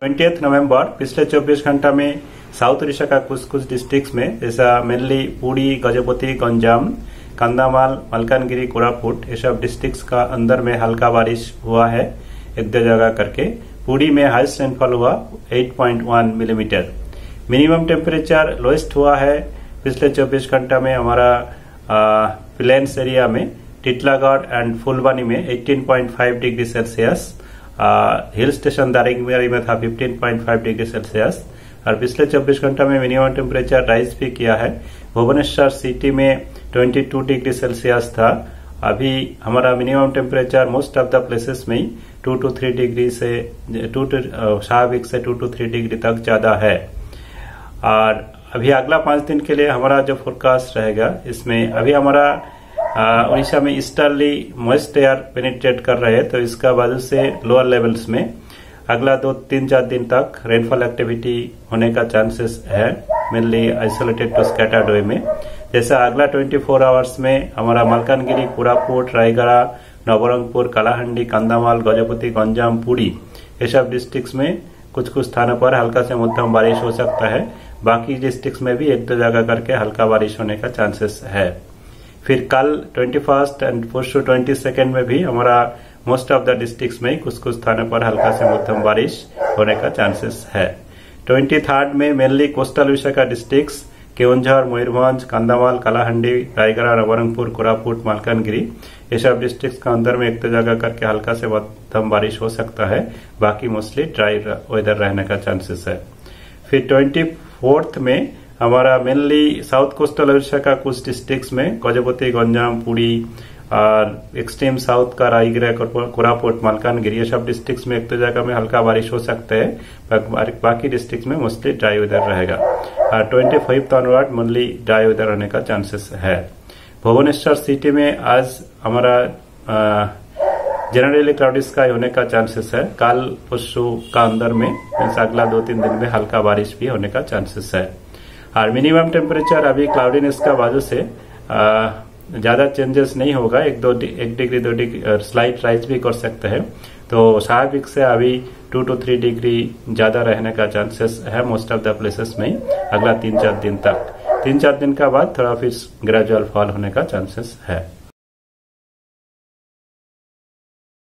Twenty नवंबर, पिछले 24 घंटा में साउथ उड़ीसा का कुछ कुछ डिस्ट्रिक्ट्स में, जैसा मेनली पूरी, गजपति, गंजाम कंधामाल मलकानगिरी, कोरापुट, ये सब डिस्ट्रिक्ट्स का अंदर में हल्का बारिश हुआ है, एक दो जगह करके। पूरी में हाईएस्ट रेनफॉल हुआ 8.1 मिलीमीटर मिनिमम टेम्परेचर लोएस्ट हुआ है, पिछले 24 घंटा में हमारा प्लेन्स एरिया में टिटलागढ़ एंड फुलबानी में 18.5 degree Celsius hill station Daringbadi में था 15.5 डिग्री सेल्सियस और पिछले 24 घंटा में मिनिमम टेम्परेचर राइज भी किया है। भुवनेश्वर सिटी में 22 डिग्री सेल्सियस था। अभी हमारा minimum temperature most of the places में टू टू थ्री डिग्री से टू टू स्वाभाविक से टू टू थ्री डिग्री तक ज़्यादा है। और अभी अगला पाँच दिन के लिए हमारा जो फोरकास्ट रहेगा, इसमें अभी हमारा उड़ीसा में ईस्टर्ली मॉइस्ट एयर पेनिट्रेट कर रहे हैं तो इसका वजह से लोअर लेवल्स में अगला दो, तीन, चार दिन तक रेनफॉल एक्टिविटी होने का चांसेस है mainly isolated to scattered way में। जैसा अगला 24 फोर आवर्स में हमारा मलकानगिरी, कोरापुट, रायगढ़, नवरंगपुर, कालाहंडी कंधामाल गजपति, गंजाम, पुरी, ये सब डिस्ट्रिक्ट्स में कुछ कुछ स्थानों पर हल्का से मध्यम बारिश हो सकता है। बाकी डिस्ट्रिक्ट्स में भी एक दो जगह करके हल्का बारिश होने का चांसेस है। फिर कल twenty first and to twenty second में भी हमारा मोस्ट ऑफ़ द डिस्ट्रिक्ट में कुछ कुछ स्थानों पर हल्का से मध्यम बारिश होने का चांसेस है। ट्वेंटी थर्ड में मेनली कोस्टल विषय का डिस्ट्रिक्ट्स केवंझर, मयूरभंज कंधामाल कलाहंडी, रायगढ़ नवरंगपुर कोरापुट, मालकानगिरी, ये सब डिस्ट्रिक्ट का अंदर में एक तो जगह करके हल्का से मध्यम बारिश हो सकता है, बाकी मोस्टली ड्राई वेदर रहने का चांसेस है। फिर ट्वेंटी फोर्थ में हमारा मेनली साउथ कोस्टल ओडिशा का कुछ डिस्ट्रिक्ट्स में गजपति गंजाम पुरी और एक्सट्रीम साउथ का रायगढ़ कोरापुट मालकानगिरी ये सब डिस्ट्रिक्ट्स में एक तो जगह में हल्का बारिश हो सकता है, बाकी डिस्ट्रिक्ट्स में मोस्टली ड्राई वेदर रहेगा। और twenty five onward mainly dry weather होने का चांसेस है। भुवनेश्वर सिटी में आज हमारा जनरली क्लाउडी स्काई होने का चांसेस है। कल, परसों का अंदर में अगला दो तीन दिन में हल्का बारिश भी होने का चांसेस है। और मिनिमम टेम्परेचर अभी क्लाउडीनेस का वजह से ज़्यादा चेंजेस नहीं होगा। एक दो एक डिग्री दो डिग्री स्लाइट राइज भी कर सकते हैं। तो स्वाभाविक से अभी टू टू थ्री डिग्री ज़्यादा रहने का चांसेस है मोस्ट ऑफ़ द प्लेसेस में, अगला तीन चार दिन तक। तीन चार दिन का बाद थोड़ा फिर ग्रेजुअल फॉल होने का चांसेस है।